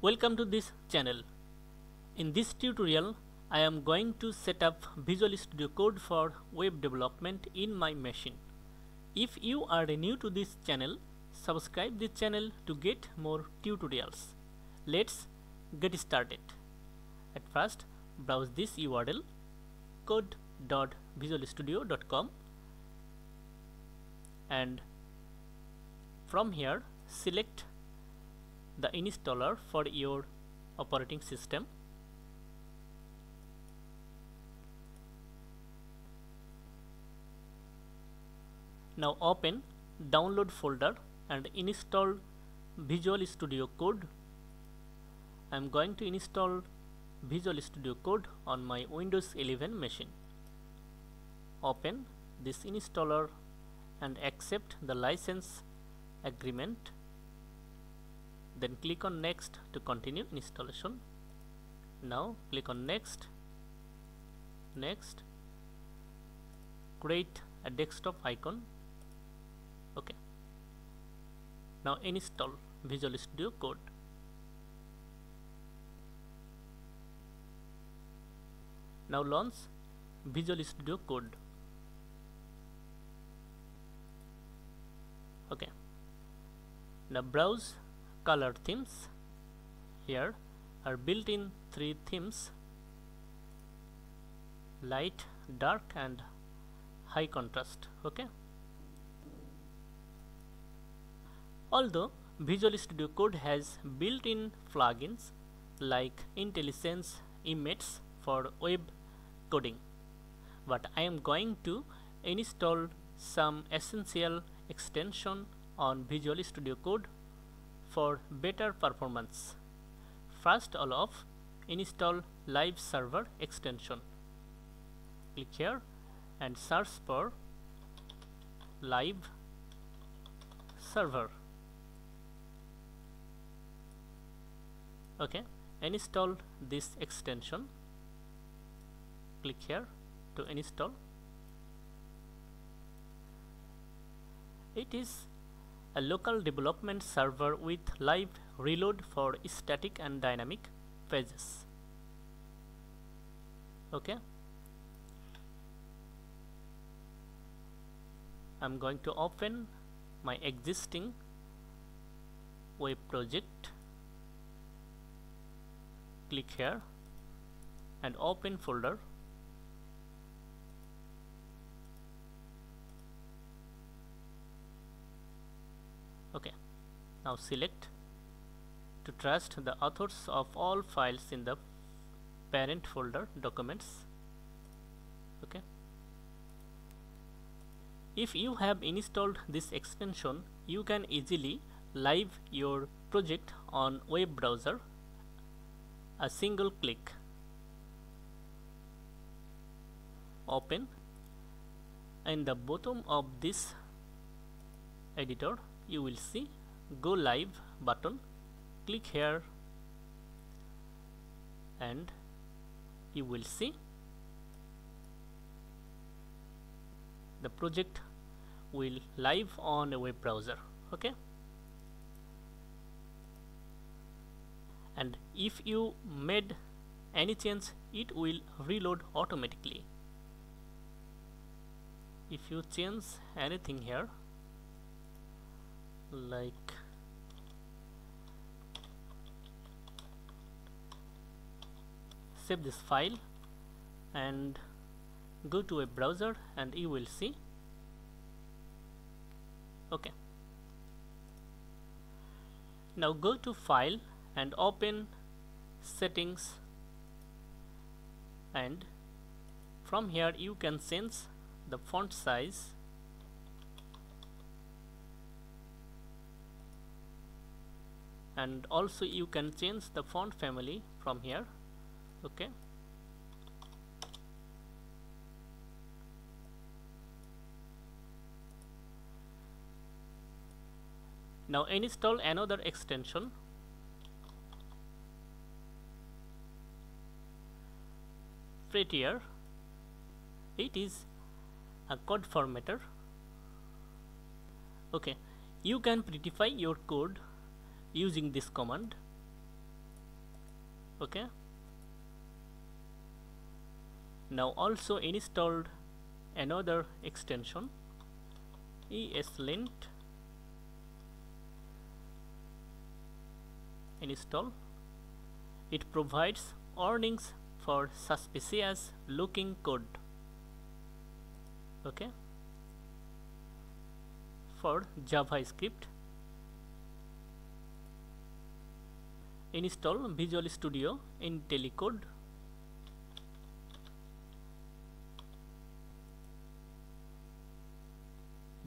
Welcome to this channel. In this tutorial, I am going to set up Visual Studio Code for web development in my machine. If you are new to this channel, subscribe this channel to get more tutorials. Let's get started. At first, browse this URL code.visualstudio.com and from here select the installer for your operating system. Now open download folder and install Visual Studio Code. I am going to install Visual Studio Code on my Windows 11 machine. Open this installer and accept the license agreement then click on next to continue installation. Now click on next. Next. Create a desktop icon. Okay. Now install Visual Studio Code. Now launch Visual Studio Code. Okay. Now browse color themes here are built-in three themes light dark and high contrast okay? Although Visual Studio Code has built-in plugins like IntelliSense Images for web coding but I am going to install some essential extension on Visual Studio Code for better performance. First all of install live server extension. Click here and search for live server. Okay, install this extension. Click here to install. It is a local development server with live reload for static and dynamic pages okay? I'm going to open my existing web project. Click here and open folder okay now select to trust the authors of all files in the parent folder documents. Okay. If you have installed this extension you can easily live your project on web browser a single click. Open. In the bottom of this editor you will see go live button click here and you will see the project will live on a web browser okay? And if you made any change it will reload automatically. If you change anything here like save this file and go to a browser and you will see. Okay. Now go to file and open settings and from here you can sense the font size. And also you can change the font family from here okay. Now install another extension. Prettier it is a code formatter. Okay. You can prettify your code using this command. Okay now also installed another extension eslint install. It provides warnings for suspicious looking code. Okay. For javascript. Install visual studio IntelliCode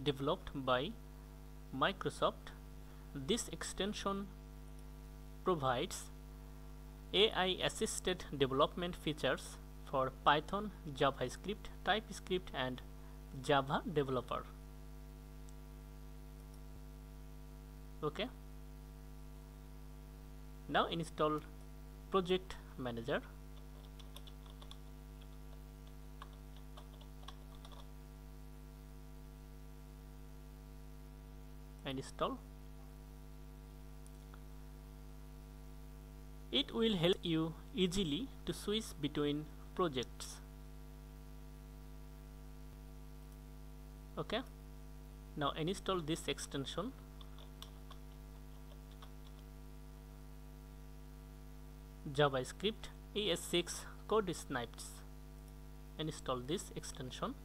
developed by Microsoft. This extension provides AI assisted development features for Python, JavaScript, TypeScript and Java developer. Okay. Now install project manager and install. It will help you easily to switch between projects. Okay? Now install this extension. Javascript es6 code snippets. Install this extension.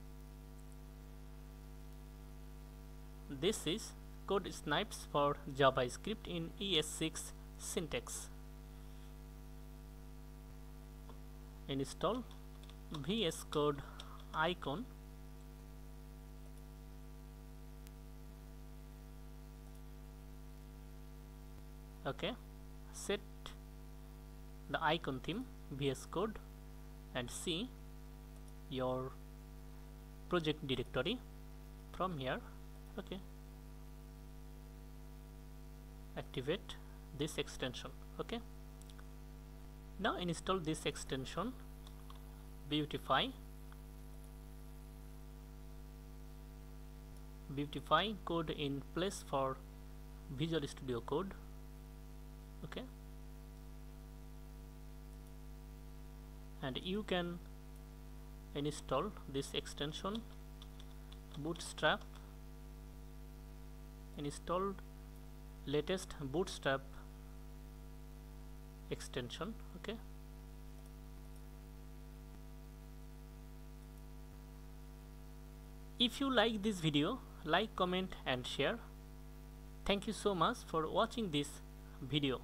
This is code snippets for JavaScript in ES6 syntax. Install VS Code icon. Okay. Set the icon theme VS Code and see your project directory from here. Okay activate this extension okay? Now install this extension beautify beautify code in place for visual studio code okay? And you can install this extension bootstrap installed latest bootstrap extension okay? If you like this video like comment and share. Thank you so much for watching this video